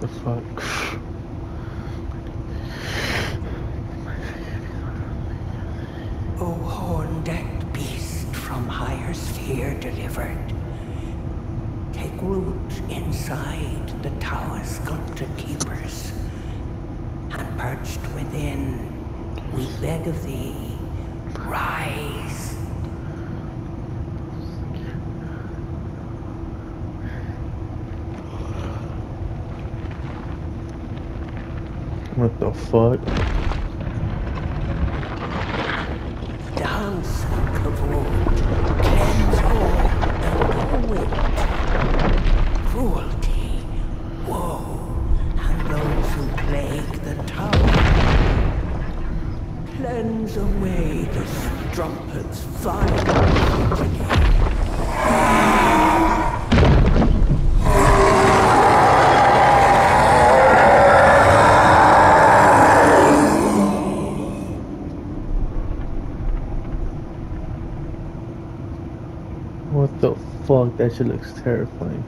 The fuck? O horn-decked beast from higher sphere delivered, take root inside the tower sculpted keepers, and perched within, we beg of thee, rise. What the fuck? Cleanse go it. Cruelty, woe, and those who plague the. Cleanse away the strumpet's vile What the fuck? That shit looks terrifying.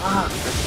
ああ